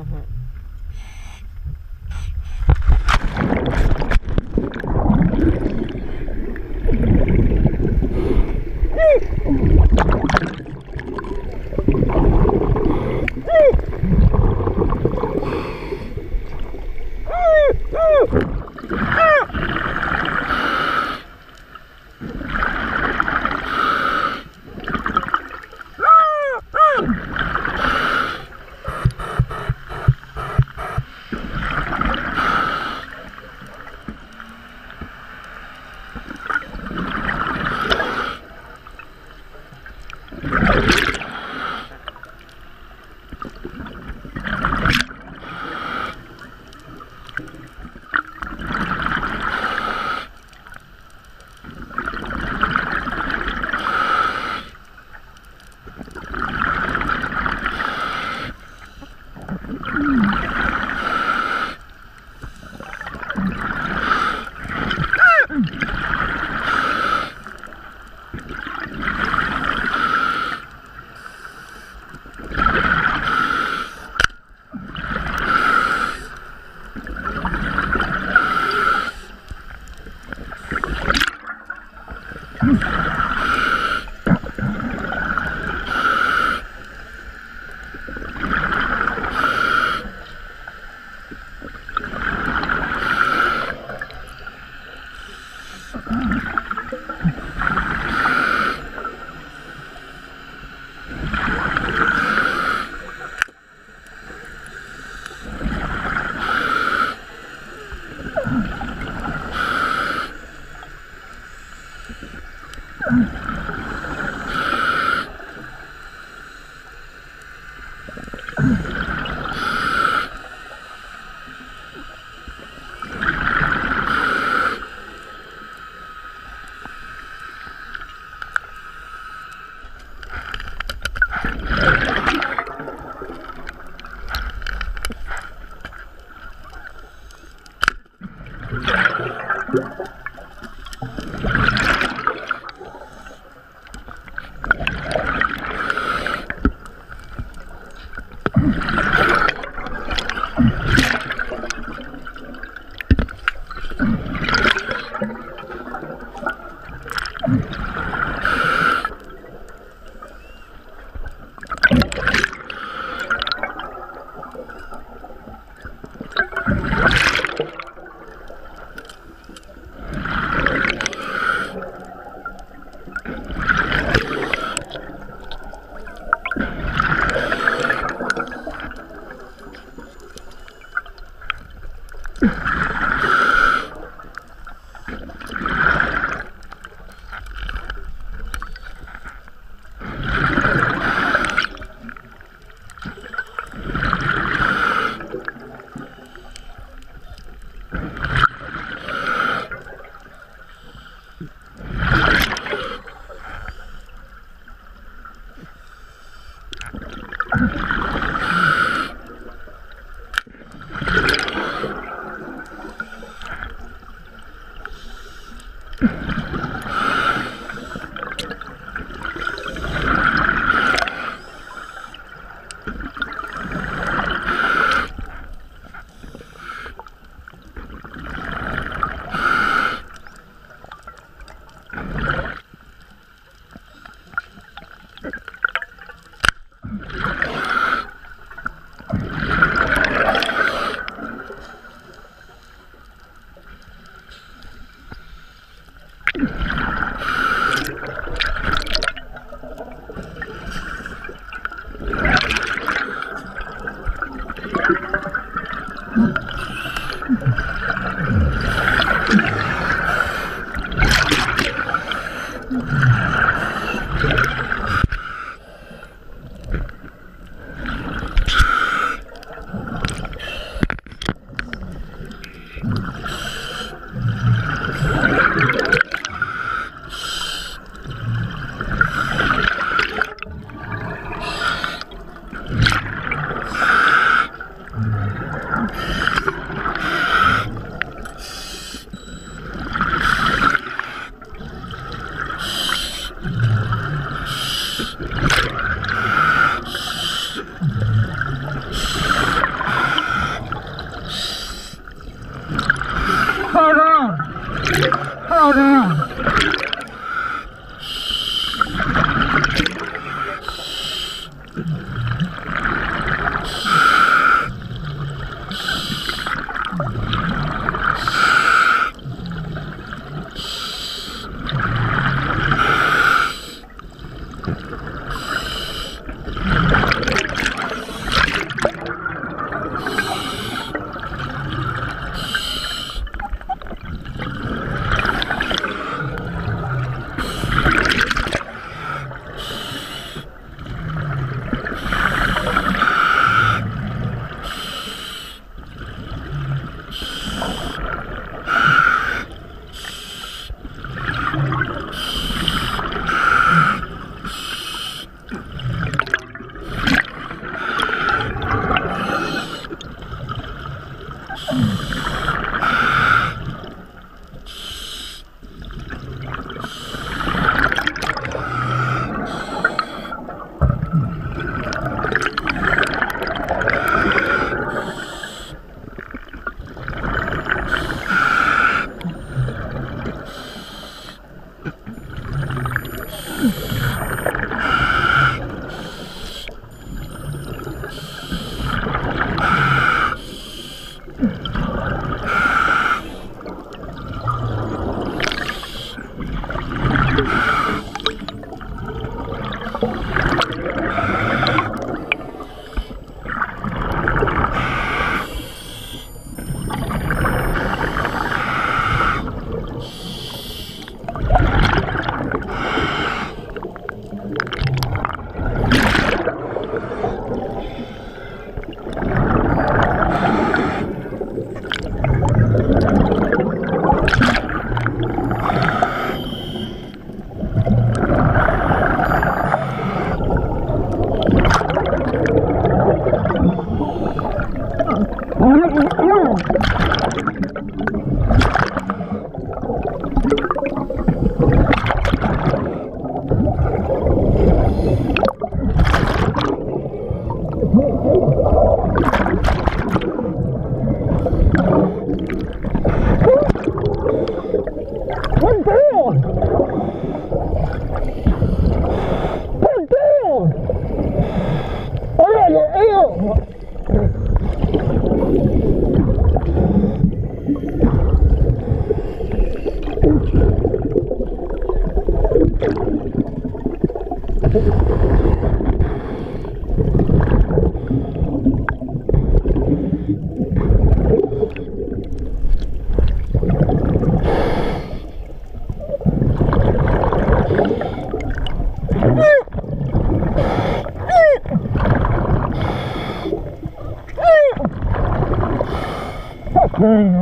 Uh-huh. Mm-hmm. Mm-hmm. Hold on. you Man.